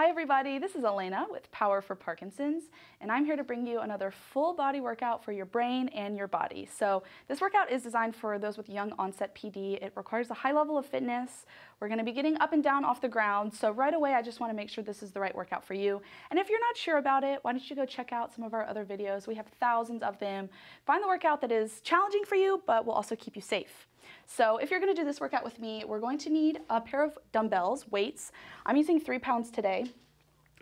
Hi everybody, this is Elena with Power for Parkinson's, and I'm here to bring you another full body workout for your brain and your body. So this workout is designed for those with young onset PD. It requires a high level of fitness. We're gonna be getting up and down off the ground, so right away I just wanna make sure this is the right workout for you. And if you're not sure about it, why don't you go check out some of our other videos. We have thousands of them. Find the workout that is challenging for you, but will also keep you safe. So if you're gonna do this workout with me, we're going to need a pair of dumbbells, weights. I'm using three pounds today.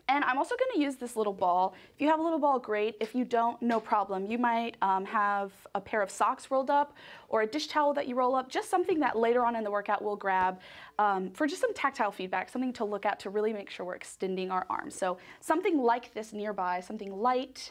And I'm also gonna use this little ball. If you have a little ball, great. If you don't, no problem. You might um, have a pair of socks rolled up or a dish towel that you roll up, just something that later on in the workout we'll grab um, for just some tactile feedback, something to look at to really make sure we're extending our arms. So something like this nearby, something light,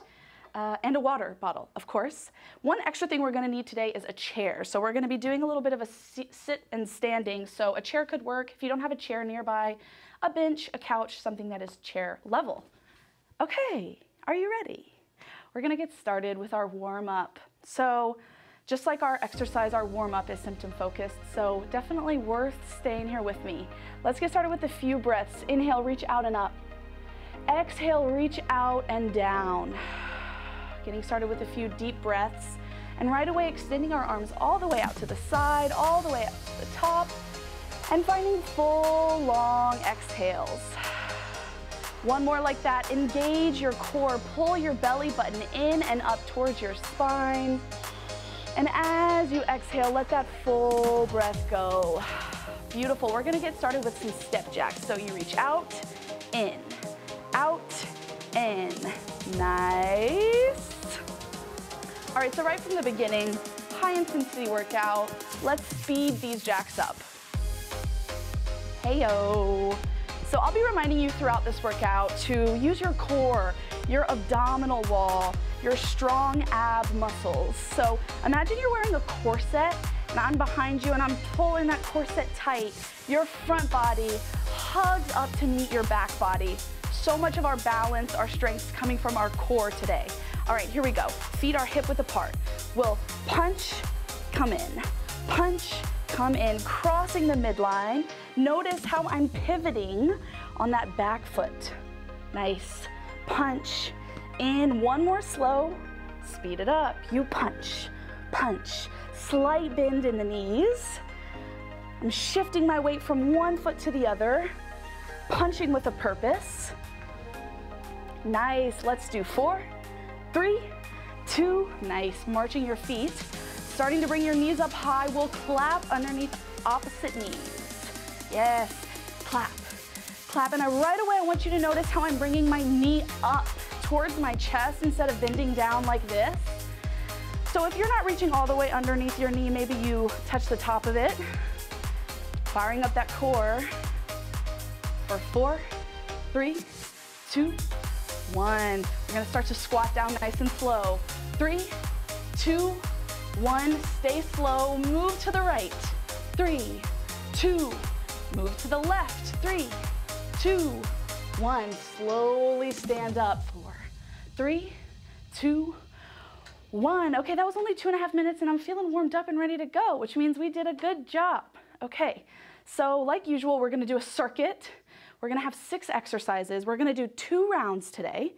uh, and a water bottle, of course. One extra thing we're gonna need today is a chair. So we're gonna be doing a little bit of a sit and standing. So a chair could work. If you don't have a chair nearby, a bench, a couch, something that is chair level. Okay, are you ready? We're gonna get started with our warm up. So just like our exercise, our warm up is symptom focused. So definitely worth staying here with me. Let's get started with a few breaths. Inhale, reach out and up. Exhale, reach out and down getting started with a few deep breaths, and right away extending our arms all the way out to the side, all the way up to the top, and finding full long exhales. One more like that. Engage your core. Pull your belly button in and up towards your spine. And as you exhale, let that full breath go. Beautiful. We're gonna get started with some step jacks. So you reach out, in, out, in. Nice. All right, so right from the beginning, high intensity workout. Let's speed these jacks up. Heyo. So I'll be reminding you throughout this workout to use your core, your abdominal wall, your strong ab muscles. So imagine you're wearing a corset and I'm behind you and I'm pulling that corset tight. Your front body hugs up to meet your back body. So much of our balance, our strength coming from our core today. All right, here we go. Feet are hip width apart. We'll punch, come in. Punch, come in, crossing the midline. Notice how I'm pivoting on that back foot. Nice. Punch, in, one more slow. Speed it up. You punch, punch. Slight bend in the knees. I'm shifting my weight from one foot to the other. Punching with a purpose. Nice, let's do four, Three, two, nice. Marching your feet. Starting to bring your knees up high. We'll clap underneath opposite knees. Yes, clap. Clap, and I, right away I want you to notice how I'm bringing my knee up towards my chest instead of bending down like this. So if you're not reaching all the way underneath your knee, maybe you touch the top of it. Firing up that core for four, three, two, one. We're gonna start to squat down nice and slow. Three, two, one. Stay slow, move to the right. Three, two, move to the left. Three, two, one. Slowly stand up. Four, three, two, one. Okay, that was only two and a half minutes and I'm feeling warmed up and ready to go, which means we did a good job. Okay, so like usual, we're gonna do a circuit. We're gonna have six exercises. We're gonna do two rounds today.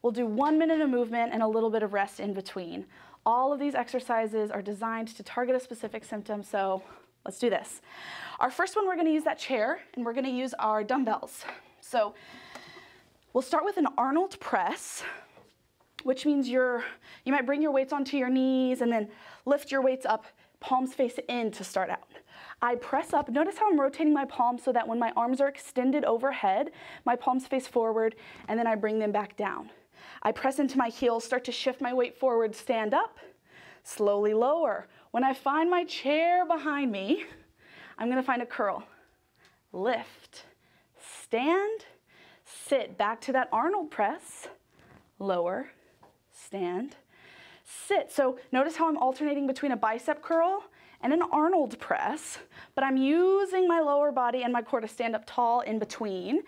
We'll do one minute of movement and a little bit of rest in between. All of these exercises are designed to target a specific symptom, so let's do this. Our first one, we're gonna use that chair and we're gonna use our dumbbells. So we'll start with an Arnold press, which means you're, you might bring your weights onto your knees and then lift your weights up, palms face in to start out. I press up. Notice how I'm rotating my palms so that when my arms are extended overhead, my palms face forward, and then I bring them back down. I press into my heels, start to shift my weight forward, stand up, slowly lower. When I find my chair behind me, I'm gonna find a curl. Lift, stand, sit. Back to that Arnold press, lower, stand, sit. So notice how I'm alternating between a bicep curl and an Arnold press, but I'm using my lower body and my core to stand up tall in between.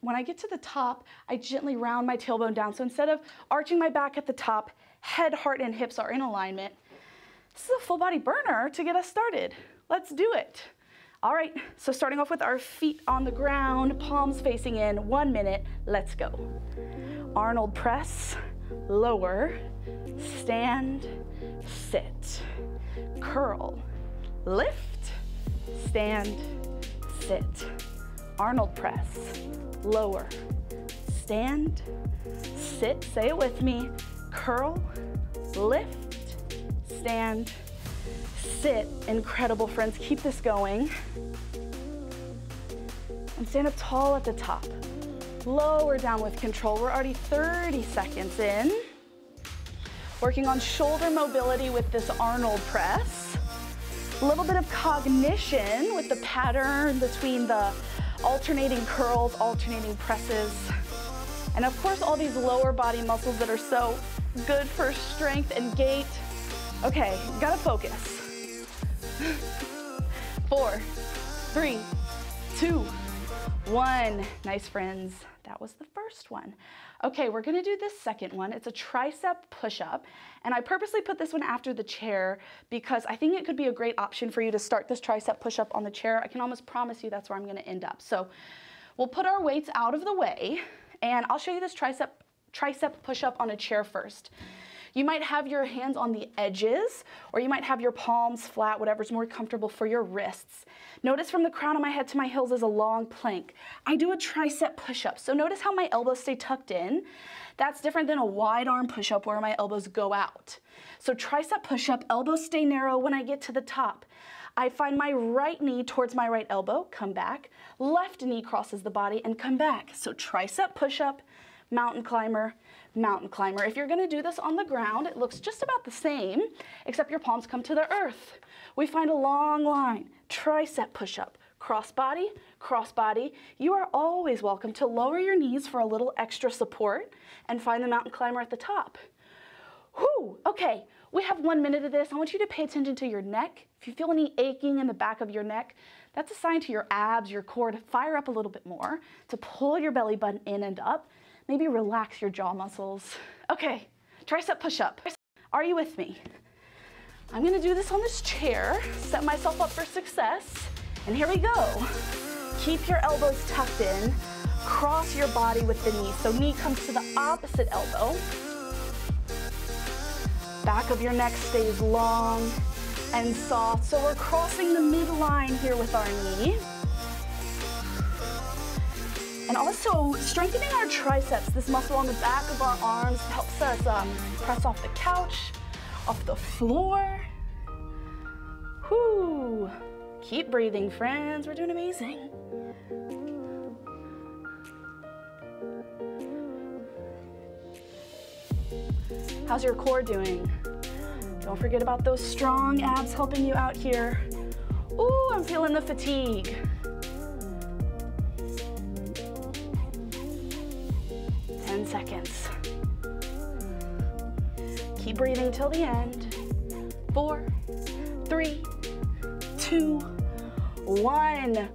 When I get to the top, I gently round my tailbone down. So instead of arching my back at the top, head, heart, and hips are in alignment. This is a full body burner to get us started. Let's do it. All right, so starting off with our feet on the ground, palms facing in, one minute, let's go. Arnold press, lower, stand, sit, curl, lift, stand, sit. Arnold press, lower, stand, sit, say it with me, curl, lift, stand, sit. Incredible, friends. Keep this going. And stand up tall at the top. Lower down with control. We're already 30 seconds in. Working on shoulder mobility with this Arnold press. A little bit of cognition with the pattern between the alternating curls, alternating presses. And of course, all these lower body muscles that are so good for strength and gait. Okay, gotta focus. Four, three, two, one. Nice, friends. That was the first one. Okay, we're gonna do this second one. It's a tricep push-up, and I purposely put this one after the chair because I think it could be a great option for you to start this tricep push-up on the chair. I can almost promise you that's where I'm gonna end up. So we'll put our weights out of the way, and I'll show you this tricep, tricep push-up on a chair first. You might have your hands on the edges, or you might have your palms flat, whatever's more comfortable for your wrists. Notice from the crown of my head to my heels is a long plank. I do a tricep push-up, so notice how my elbows stay tucked in. That's different than a wide arm push-up where my elbows go out. So tricep push-up, elbows stay narrow when I get to the top. I find my right knee towards my right elbow, come back. Left knee crosses the body and come back. So tricep push-up, mountain climber, mountain climber. If you're gonna do this on the ground, it looks just about the same, except your palms come to the earth. We find a long line, tricep push-up, cross body, cross body. You are always welcome to lower your knees for a little extra support and find the mountain climber at the top. Whew, okay, we have one minute of this. I want you to pay attention to your neck. If you feel any aching in the back of your neck, that's a sign to your abs, your core to fire up a little bit more, to pull your belly button in and up. Maybe relax your jaw muscles. Okay, tricep push-up. Are you with me? I'm gonna do this on this chair, set myself up for success, and here we go. Keep your elbows tucked in, cross your body with the knee, so knee comes to the opposite elbow. Back of your neck stays long and soft, so we're crossing the midline here with our knee. And also strengthening our triceps, this muscle on the back of our arms helps us um, press off the couch, off the floor. Keep breathing, friends. We're doing amazing. How's your core doing? Don't forget about those strong abs helping you out here. Ooh, I'm feeling the fatigue. 10 seconds. Keep breathing till the end. Four, three, two, one.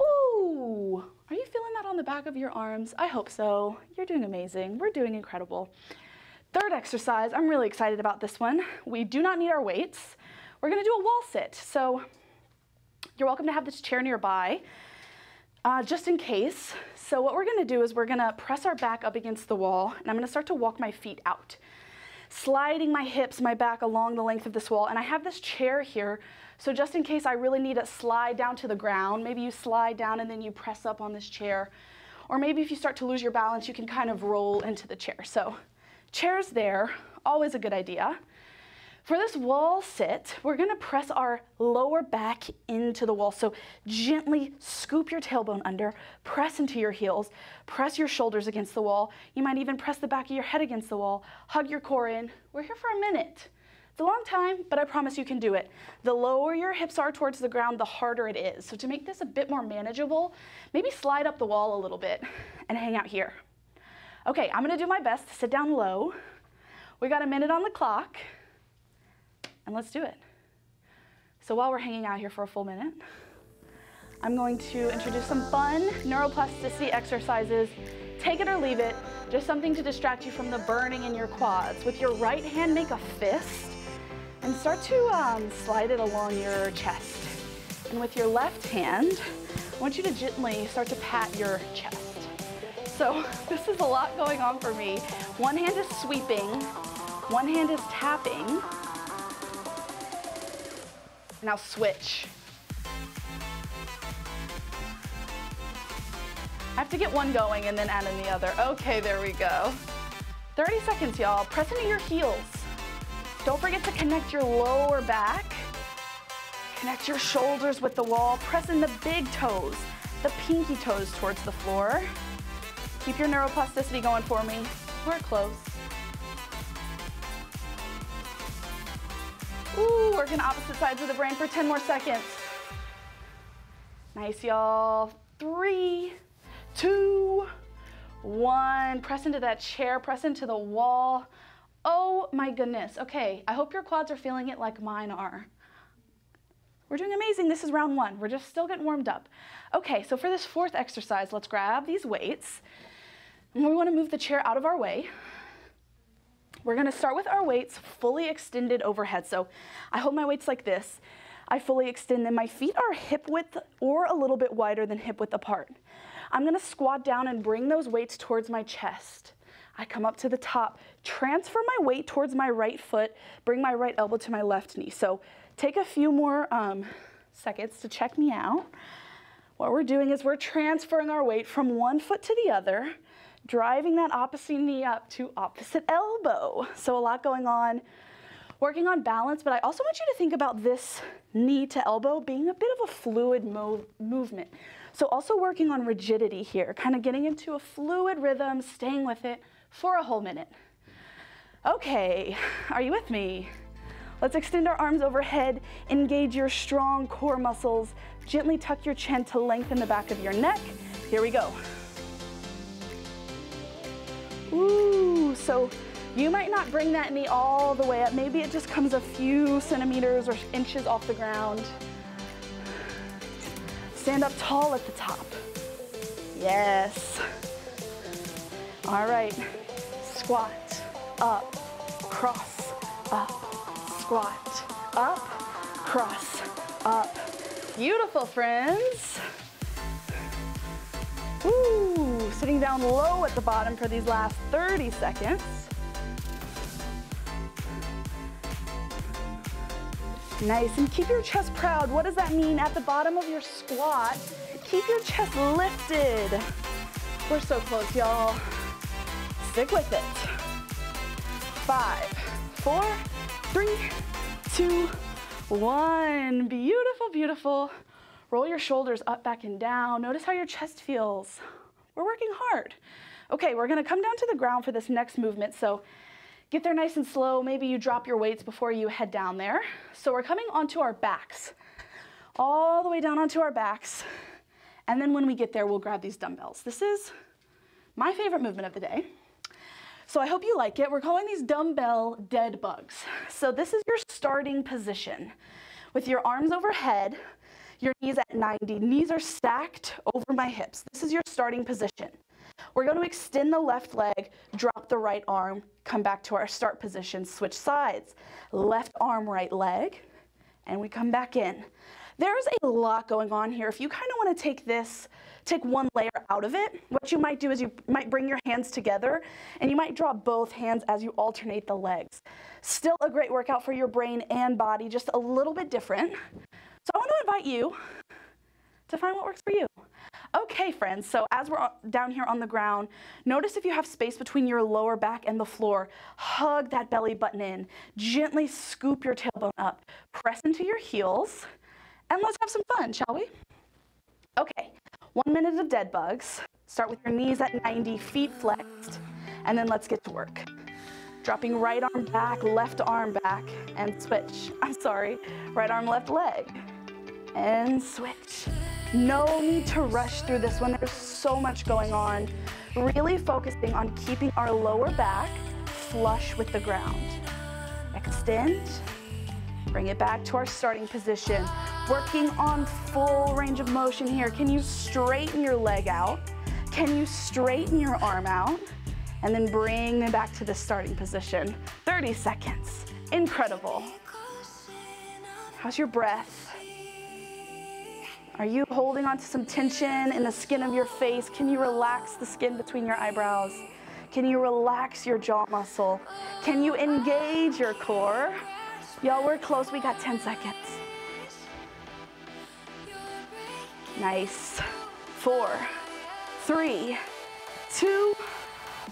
Ooh, are you feeling that on the back of your arms? I hope so. You're doing amazing. We're doing incredible. Third exercise, I'm really excited about this one. We do not need our weights. We're gonna do a wall sit. So you're welcome to have this chair nearby, uh, just in case. So what we're gonna do is we're gonna press our back up against the wall and I'm gonna start to walk my feet out. Sliding my hips, my back along the length of this wall. And I have this chair here, so just in case I really need to slide down to the ground, maybe you slide down and then you press up on this chair. Or maybe if you start to lose your balance, you can kind of roll into the chair. So chairs there, always a good idea. For this wall sit, we're gonna press our lower back into the wall. So gently scoop your tailbone under, press into your heels, press your shoulders against the wall. You might even press the back of your head against the wall, hug your core in. We're here for a minute. It's a long time, but I promise you can do it. The lower your hips are towards the ground, the harder it is. So to make this a bit more manageable, maybe slide up the wall a little bit and hang out here. Okay, I'm gonna do my best to sit down low. We got a minute on the clock and let's do it. So while we're hanging out here for a full minute, I'm going to introduce some fun neuroplasticity exercises. Take it or leave it, just something to distract you from the burning in your quads. With your right hand, make a fist and start to um, slide it along your chest. And with your left hand, I want you to gently start to pat your chest. So this is a lot going on for me. One hand is sweeping, one hand is tapping. Now switch. I have to get one going and then add in the other. Okay, there we go. 30 seconds, y'all. Press into your heels. Don't forget to connect your lower back. Connect your shoulders with the wall. Press in the big toes, the pinky toes towards the floor. Keep your neuroplasticity going for me. We're close. Ooh, working opposite sides of the brain for 10 more seconds. Nice, y'all. Three, two, one. Press into that chair, press into the wall. Oh my goodness. Okay, I hope your quads are feeling it like mine are. We're doing amazing. This is round one. We're just still getting warmed up. Okay, so for this fourth exercise, let's grab these weights. And we wanna move the chair out of our way. We're gonna start with our weights fully extended overhead. So I hold my weights like this. I fully extend them. My feet are hip width or a little bit wider than hip width apart. I'm gonna squat down and bring those weights towards my chest. I come up to the top, transfer my weight towards my right foot, bring my right elbow to my left knee. So take a few more um, seconds to check me out. What we're doing is we're transferring our weight from one foot to the other, driving that opposite knee up to opposite elbow. So a lot going on, working on balance, but I also want you to think about this knee to elbow being a bit of a fluid move movement. So also working on rigidity here, kind of getting into a fluid rhythm, staying with it for a whole minute. Okay, are you with me? Let's extend our arms overhead, engage your strong core muscles, gently tuck your chin to lengthen the back of your neck. Here we go. Ooh, so you might not bring that knee all the way up. Maybe it just comes a few centimeters or inches off the ground. Stand up tall at the top. Yes. All right. Squat, up, cross, up, squat, up, cross, up. Beautiful, friends. Ooh, sitting down low at the bottom for these last 30 seconds. Nice, and keep your chest proud. What does that mean? At the bottom of your squat, keep your chest lifted. We're so close, y'all. Stick with it. Five, four, three, two, one. Beautiful, beautiful. Roll your shoulders up, back, and down. Notice how your chest feels. We're working hard. Okay, we're gonna come down to the ground for this next movement. So get there nice and slow. Maybe you drop your weights before you head down there. So we're coming onto our backs, all the way down onto our backs. And then when we get there, we'll grab these dumbbells. This is my favorite movement of the day. So I hope you like it. We're calling these dumbbell dead bugs. So this is your starting position. With your arms overhead, your knees at 90. Knees are stacked over my hips. This is your starting position. We're going to extend the left leg, drop the right arm, come back to our start position, switch sides. Left arm, right leg, and we come back in. There's a lot going on here. If you kind of want to take this, take one layer out of it, what you might do is you might bring your hands together and you might draw both hands as you alternate the legs. Still a great workout for your brain and body, just a little bit different. So I want to invite you to find what works for you. Okay, friends, so as we're down here on the ground, notice if you have space between your lower back and the floor. Hug that belly button in. Gently scoop your tailbone up. Press into your heels. And let's have some fun, shall we? Okay, one minute of dead bugs. Start with your knees at 90, feet flexed, and then let's get to work. Dropping right arm back, left arm back, and switch. I'm sorry, right arm, left leg, and switch. No need to rush through this one. There's so much going on. Really focusing on keeping our lower back flush with the ground. Extend, bring it back to our starting position. Working on full range of motion here. Can you straighten your leg out? Can you straighten your arm out? And then bring them back to the starting position. 30 seconds. Incredible. How's your breath? Are you holding on to some tension in the skin of your face? Can you relax the skin between your eyebrows? Can you relax your jaw muscle? Can you engage your core? Y'all, we're close. We got 10 seconds. Nice. Four, three, two,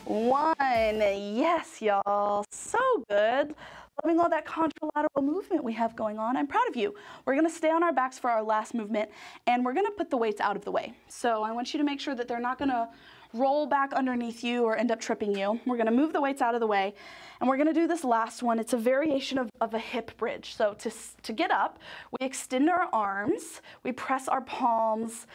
one. Yes, y'all. So good. Loving all that contralateral movement we have going on. I'm proud of you. We're gonna stay on our backs for our last movement and we're gonna put the weights out of the way. So I want you to make sure that they're not gonna roll back underneath you or end up tripping you. We're gonna move the weights out of the way and we're gonna do this last one. It's a variation of, of a hip bridge. So to, to get up, we extend our arms, we press our palms,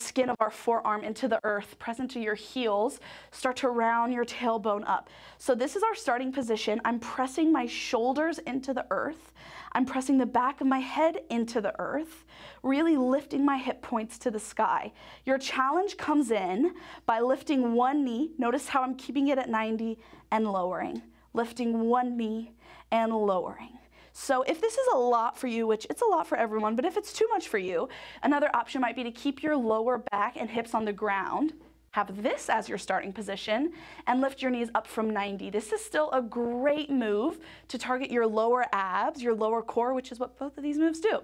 skin of our forearm into the earth, press into your heels, start to round your tailbone up. So this is our starting position. I'm pressing my shoulders into the earth. I'm pressing the back of my head into the earth, really lifting my hip points to the sky. Your challenge comes in by lifting one knee. Notice how I'm keeping it at 90 and lowering. Lifting one knee and lowering. So if this is a lot for you, which it's a lot for everyone, but if it's too much for you, another option might be to keep your lower back and hips on the ground have this as your starting position and lift your knees up from 90. This is still a great move to target your lower abs, your lower core, which is what both of these moves do.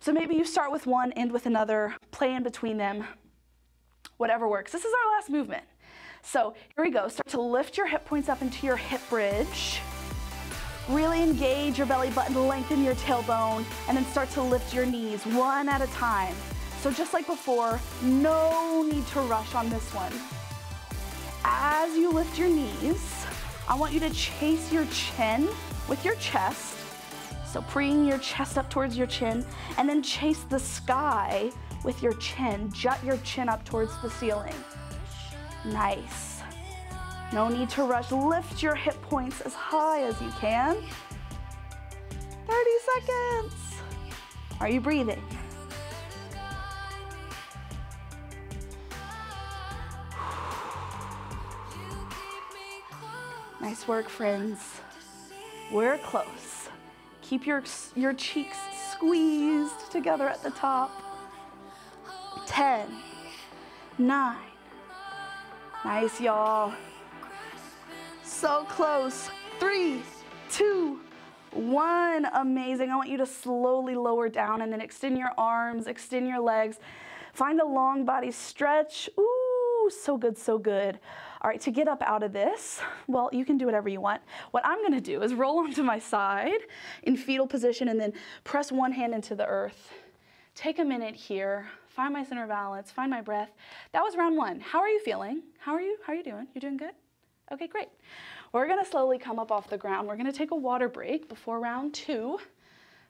So maybe you start with one, end with another, play in between them, whatever works. This is our last movement. So here we go. Start to lift your hip points up into your hip bridge. Really engage your belly button, lengthen your tailbone, and then start to lift your knees one at a time. So just like before, no need to rush on this one. As you lift your knees, I want you to chase your chin with your chest. So bring your chest up towards your chin and then chase the sky with your chin. Jut your chin up towards the ceiling. Nice. No need to rush. Lift your hip points as high as you can. 30 seconds. Are you breathing? Nice work, friends. We're close. Keep your, your cheeks squeezed together at the top. 10, 9. Nice, y'all. So close. Three, two, one. Amazing. I want you to slowly lower down and then extend your arms, extend your legs. Find a long body stretch. Ooh, so good, so good. All right, to get up out of this, well, you can do whatever you want. What I'm gonna do is roll onto my side in fetal position and then press one hand into the earth. Take a minute here, find my center balance, find my breath. That was round one. How are you feeling? How are you? How are you doing? You're doing good? Okay, great. We're gonna slowly come up off the ground. We're gonna take a water break before round two.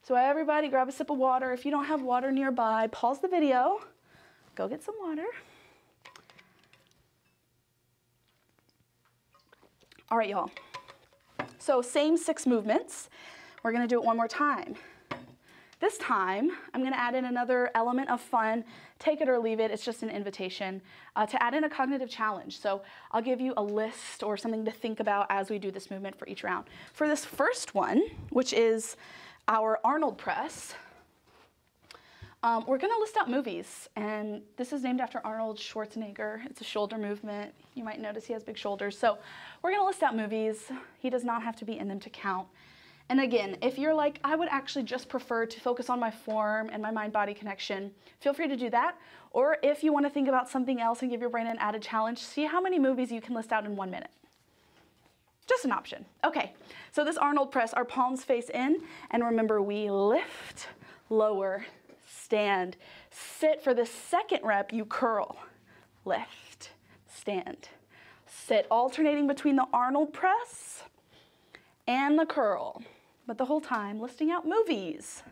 So everybody grab a sip of water. If you don't have water nearby, pause the video, go get some water. All right, y'all. So same six movements. We're gonna do it one more time. This time, I'm gonna add in another element of fun. Take it or leave it, it's just an invitation uh, to add in a cognitive challenge. So I'll give you a list or something to think about as we do this movement for each round. For this first one, which is our Arnold press, um, we're gonna list out movies, and this is named after Arnold Schwarzenegger. It's a shoulder movement. You might notice he has big shoulders. So we're gonna list out movies. He does not have to be in them to count. And again, if you're like, I would actually just prefer to focus on my form and my mind-body connection, feel free to do that. Or if you wanna think about something else and give your brain an added challenge, see how many movies you can list out in one minute. Just an option. Okay, so this Arnold press, our palms face in, and remember we lift, lower, stand. Sit for the second rep, you curl, lift, stand. Sit, alternating between the Arnold press and the curl, but the whole time listing out movies.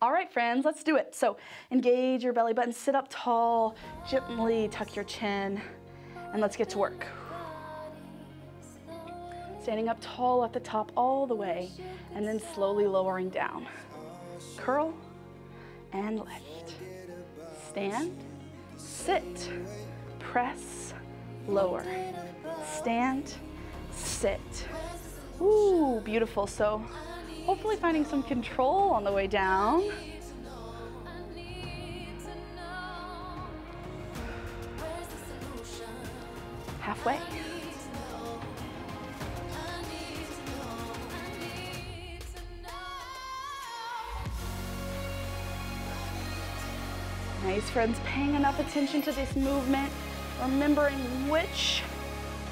All right, friends, let's do it. So engage your belly button, sit up tall, gently tuck your chin, and let's get to work. Standing up tall at the top all the way, and then slowly lowering down. Curl, and lift. Stand, sit, press, lower. Stand, sit. Ooh, beautiful. So Hopefully finding some control on the way down. Halfway. Nice, friends, paying enough attention to this movement, remembering which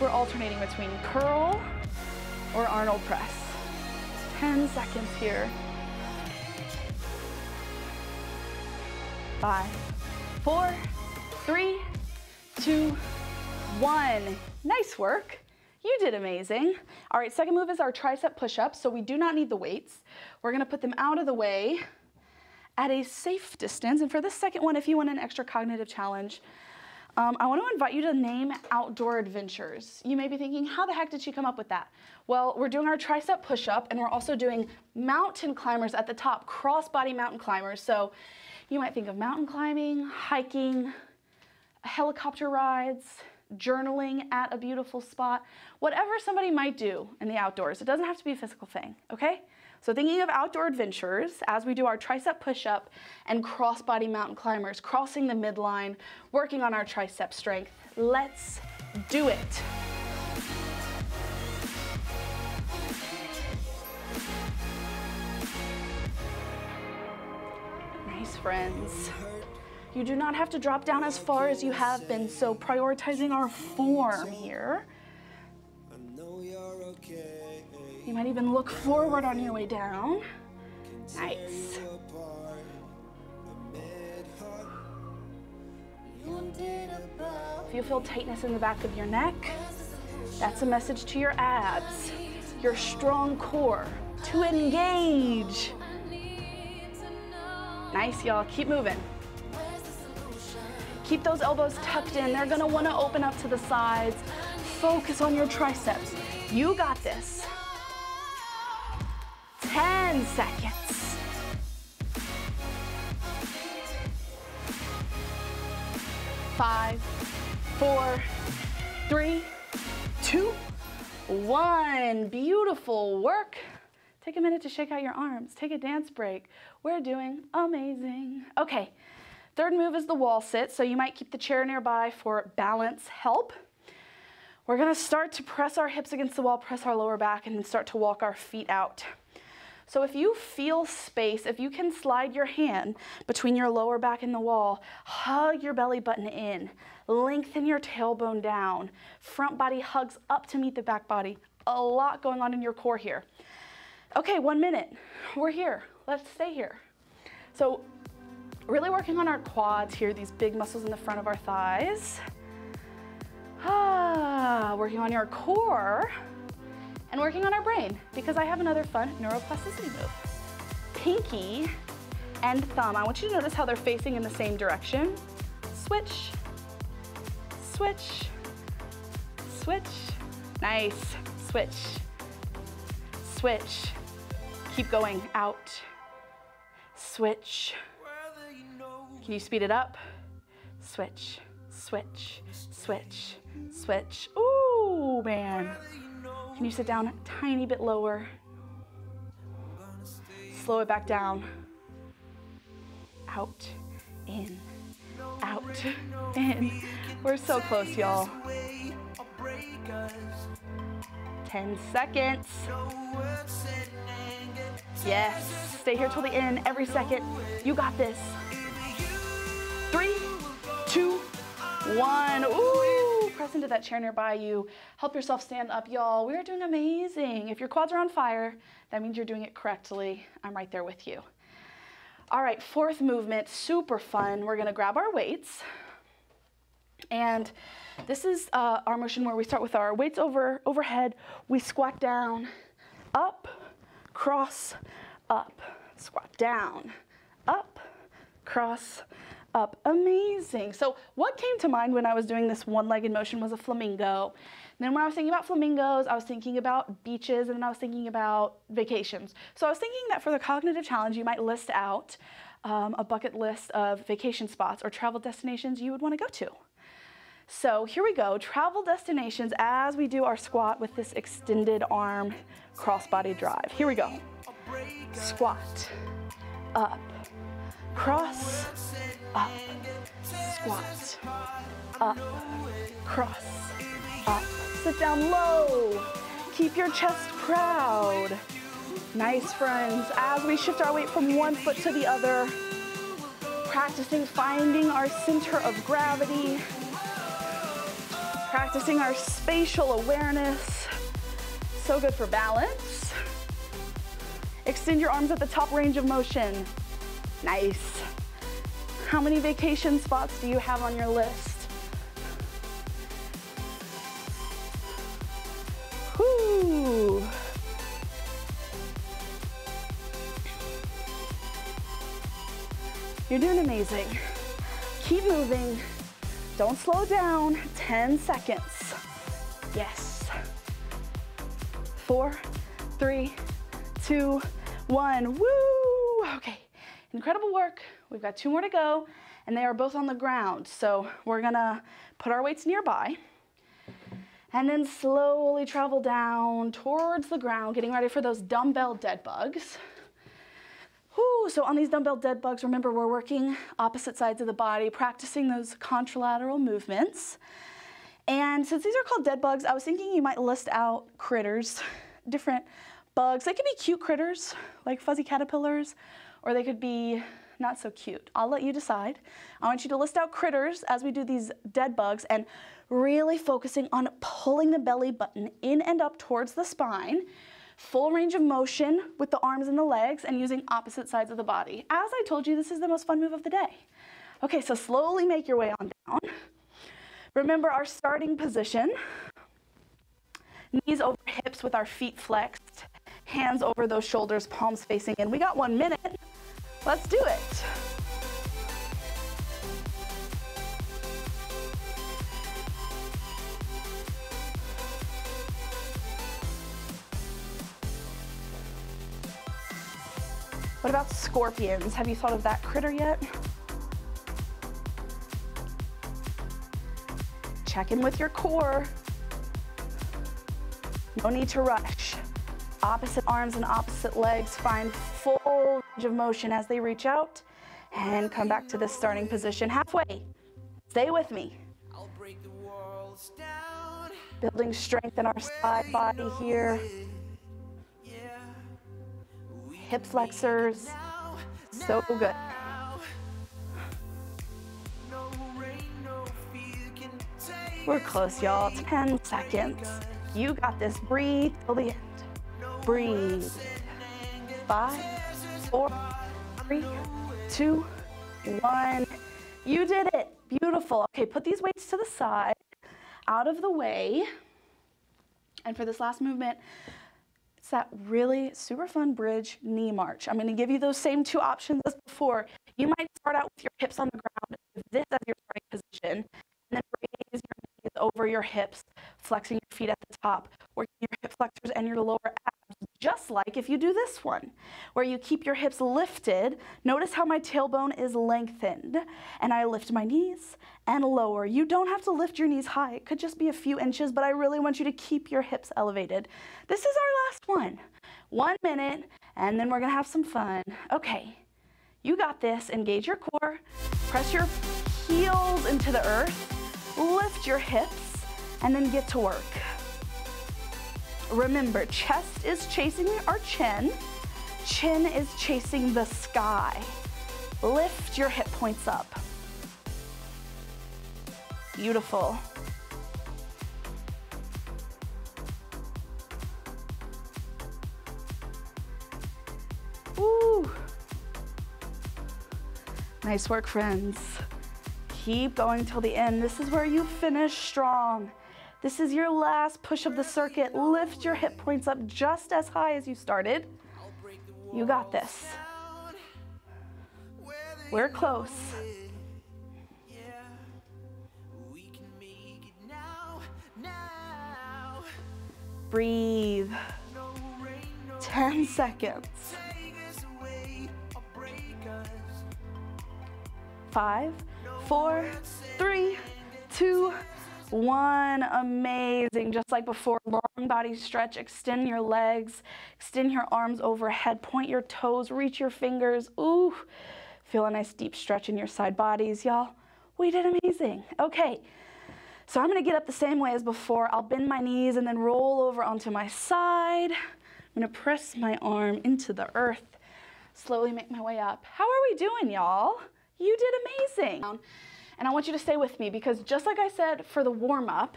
we're alternating between curl or Arnold press. 10 seconds here. Five, four, three, two, one. Nice work. You did amazing. All right, second move is our tricep push-up, so we do not need the weights. We're gonna put them out of the way at a safe distance. And for this second one, if you want an extra cognitive challenge, um, I want to invite you to name outdoor adventures. You may be thinking, how the heck did she come up with that? Well, we're doing our tricep push-up and we're also doing mountain climbers at the top, cross-body mountain climbers. So you might think of mountain climbing, hiking, helicopter rides, journaling at a beautiful spot, whatever somebody might do in the outdoors. It doesn't have to be a physical thing, okay? So thinking of outdoor adventures as we do our tricep push-up and cross-body mountain climbers, crossing the midline, working on our tricep strength. Let's do it. Nice, friends. You do not have to drop down as far as you have been, so prioritizing our form here. You might even look forward on your way down. Nice. If you feel tightness in the back of your neck, that's a message to your abs, your strong core to engage. Nice, y'all. Keep moving. Keep those elbows tucked in. They're gonna wanna open up to the sides. Focus on your triceps. You got this. 10 seconds. Five, four, three, two, one. Beautiful work. Take a minute to shake out your arms. Take a dance break. We're doing amazing. Okay, third move is the wall sit. So you might keep the chair nearby for balance help. We're gonna start to press our hips against the wall, press our lower back, and then start to walk our feet out. So if you feel space, if you can slide your hand between your lower back and the wall, hug your belly button in, lengthen your tailbone down, front body hugs up to meet the back body. A lot going on in your core here. Okay, one minute. We're here. Let's stay here. So really working on our quads here, these big muscles in the front of our thighs. Ah, working on your core and working on our brain because I have another fun neuroplasticity move. Pinky and thumb, I want you to notice how they're facing in the same direction. Switch, switch, switch. Nice, switch, switch. Keep going, out, switch. Can you speed it up? Switch, switch, switch, switch. Ooh, man. Can you sit down a tiny bit lower? Slow it back down. Out, in, out, in. We're so close, y'all. 10 seconds. Yes, stay here till the end, every second. You got this. Three, two, one. Ooh press into that chair nearby you. Help yourself stand up, y'all. We are doing amazing. If your quads are on fire, that means you're doing it correctly. I'm right there with you. All right, fourth movement, super fun. We're gonna grab our weights. And this is uh, our motion where we start with our weights over overhead. We squat down, up, cross, up, squat down, up, cross, up. Amazing. So what came to mind when I was doing this one-legged motion was a flamingo. And then when I was thinking about flamingos, I was thinking about beaches, and then I was thinking about vacations. So I was thinking that for the cognitive challenge, you might list out um, a bucket list of vacation spots or travel destinations you would want to go to. So here we go, travel destinations as we do our squat with this extended arm cross-body drive. Here we go. Squat, up, squat, up, cross, up, sit down low. Keep your chest proud. Nice, friends. As we shift our weight from one foot to the other, practicing finding our center of gravity, practicing our spatial awareness. So good for balance. Extend your arms at the top range of motion. Nice. How many vacation spots do you have on your list? Whoo. You're doing amazing. Keep moving. Don't slow down. 10 seconds. Yes. Four, three, two, one. Woo! Okay, incredible work. We've got two more to go, and they are both on the ground. So we're gonna put our weights nearby, and then slowly travel down towards the ground, getting ready for those dumbbell dead bugs. Whew, so on these dumbbell dead bugs, remember we're working opposite sides of the body, practicing those contralateral movements. And since these are called dead bugs, I was thinking you might list out critters, different bugs. They could be cute critters, like fuzzy caterpillars, or they could be not so cute. I'll let you decide. I want you to list out critters as we do these dead bugs and really focusing on pulling the belly button in and up towards the spine full range of motion with the arms and the legs and using opposite sides of the body. As I told you, this is the most fun move of the day. Okay, so slowly make your way on down. Remember our starting position. Knees over hips with our feet flexed. Hands over those shoulders, palms facing in. We got one minute. Let's do it. What about scorpions? Have you thought of that critter yet? Check in with your core. No need to rush. Opposite arms and opposite legs. Find full of motion as they reach out and come back to the starting position halfway. Stay with me. Building strength in our side body here hip flexors. So good. We're close, y'all. 10 seconds. You got this. Breathe till the end. Breathe. Five, four, three, two, one. You did it. Beautiful. Okay, put these weights to the side, out of the way. And for this last movement, it's that really super fun bridge knee march. I'm gonna give you those same two options as before. You might start out with your hips on the ground, with this as your starting position, and then raise your knees over your hips, flexing your feet at the top, working your hip flexors and your lower abs just like if you do this one, where you keep your hips lifted. Notice how my tailbone is lengthened, and I lift my knees and lower. You don't have to lift your knees high. It could just be a few inches, but I really want you to keep your hips elevated. This is our last one. One minute, and then we're gonna have some fun. Okay, you got this. Engage your core, press your heels into the earth, lift your hips, and then get to work. Remember, chest is chasing our chin. Chin is chasing the sky. Lift your hip points up. Beautiful. Woo. Nice work, friends. Keep going till the end. This is where you finish strong. This is your last push of the circuit. Lift your hip points up just as high as you started. You got this. We're close. Breathe. 10 seconds. Five, four, three, two, one, amazing. Just like before, long body stretch. Extend your legs, extend your arms overhead, point your toes, reach your fingers. Ooh, feel a nice deep stretch in your side bodies, y'all. We did amazing. Okay, So I'm gonna get up the same way as before. I'll bend my knees and then roll over onto my side. I'm gonna press my arm into the earth, slowly make my way up. How are we doing, y'all? You did amazing. And I want you to stay with me because just like I said for the warm up,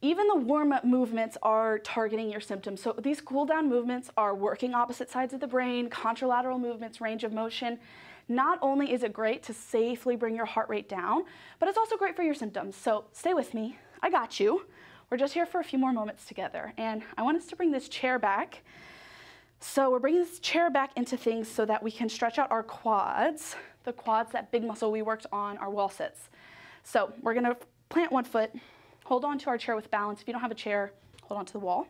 even the warm-up movements are targeting your symptoms. So these cool down movements are working opposite sides of the brain, contralateral movements, range of motion. Not only is it great to safely bring your heart rate down, but it's also great for your symptoms. So stay with me, I got you. We're just here for a few more moments together. And I want us to bring this chair back. So we're bringing this chair back into things so that we can stretch out our quads, the quads, that big muscle we worked on, our wall sits. So we're gonna plant one foot, Hold on to our chair with balance. If you don't have a chair, hold on to the wall.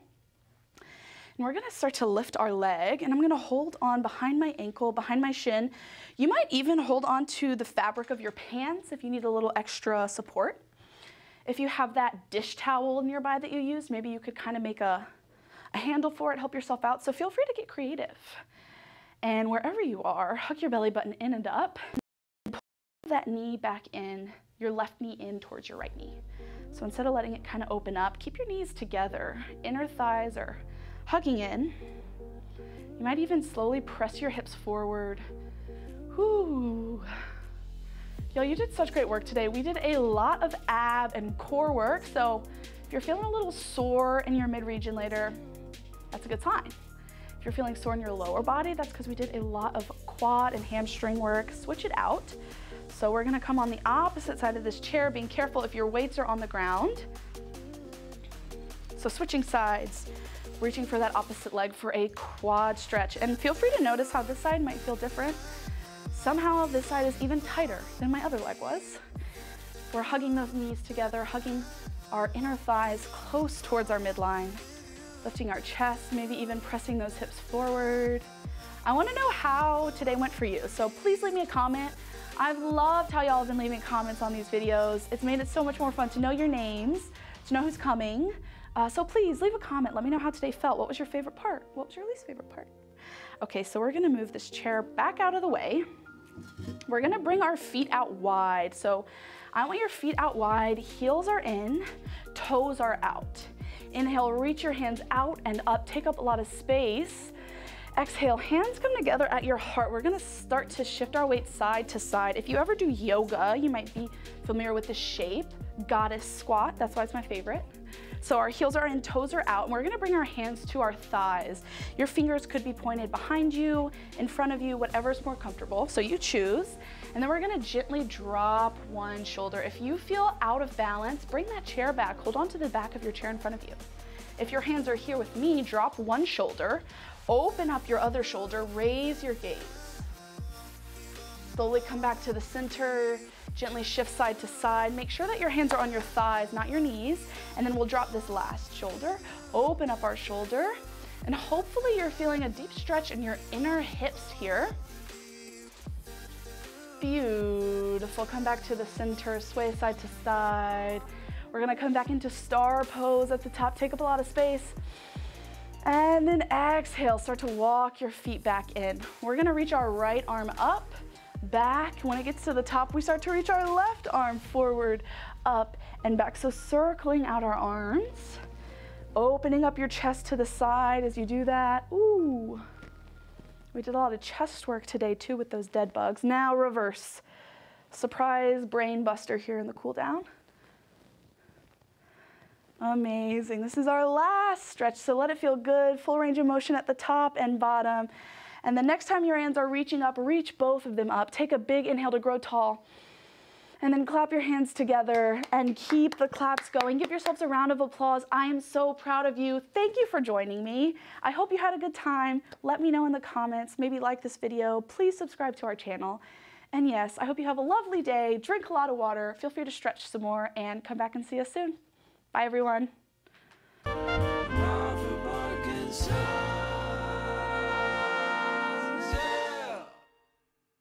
And we're gonna start to lift our leg and I'm gonna hold on behind my ankle, behind my shin. You might even hold on to the fabric of your pants if you need a little extra support. If you have that dish towel nearby that you use, maybe you could kind of make a, a handle for it, help yourself out. So feel free to get creative. And wherever you are, hug your belly button in and up. Pull that knee back in, your left knee in towards your right knee. So instead of letting it kind of open up, keep your knees together. Inner thighs are hugging in. You might even slowly press your hips forward. Whoo. Yo, you did such great work today. We did a lot of ab and core work, so if you're feeling a little sore in your mid-region later, that's a good sign. If you're feeling sore in your lower body, that's because we did a lot of quad and hamstring work. Switch it out. So we're gonna come on the opposite side of this chair, being careful if your weights are on the ground. So switching sides, reaching for that opposite leg for a quad stretch. And feel free to notice how this side might feel different. Somehow this side is even tighter than my other leg was. We're hugging those knees together, hugging our inner thighs close towards our midline, lifting our chest, maybe even pressing those hips forward. I wanna know how today went for you, so please leave me a comment I've loved how y'all have been leaving comments on these videos. It's made it so much more fun to know your names, to know who's coming. Uh, so please leave a comment. Let me know how today felt. What was your favorite part? What was your least favorite part? Okay, so we're gonna move this chair back out of the way. We're gonna bring our feet out wide. So I want your feet out wide, heels are in, toes are out. Inhale, reach your hands out and up, take up a lot of space. Exhale, hands come together at your heart. We're gonna start to shift our weight side to side. If you ever do yoga, you might be familiar with the shape, goddess squat. That's why it's my favorite. So our heels are in, toes are out, and we're gonna bring our hands to our thighs. Your fingers could be pointed behind you, in front of you, whatever's more comfortable. So you choose. And then we're gonna gently drop one shoulder. If you feel out of balance, bring that chair back. Hold on to the back of your chair in front of you. If your hands are here with me, drop one shoulder, Open up your other shoulder, raise your gaze. Slowly come back to the center, gently shift side to side. Make sure that your hands are on your thighs, not your knees. And then we'll drop this last shoulder. Open up our shoulder. And hopefully you're feeling a deep stretch in your inner hips here. Beautiful. Come back to the center, sway side to side. We're gonna come back into star pose at the top. Take up a lot of space. And then exhale, start to walk your feet back in. We're gonna reach our right arm up, back. When it gets to the top, we start to reach our left arm forward, up and back. So circling out our arms, opening up your chest to the side as you do that. Ooh. We did a lot of chest work today too with those dead bugs. Now reverse. Surprise brain buster here in the cool down. Amazing. This is our last stretch, so let it feel good. Full range of motion at the top and bottom. And the next time your hands are reaching up, reach both of them up. Take a big inhale to grow tall. And then clap your hands together and keep the claps going. Give yourselves a round of applause. I am so proud of you. Thank you for joining me. I hope you had a good time. Let me know in the comments. Maybe like this video. Please subscribe to our channel. And yes, I hope you have a lovely day. Drink a lot of water. Feel free to stretch some more and come back and see us soon. Bye, everyone.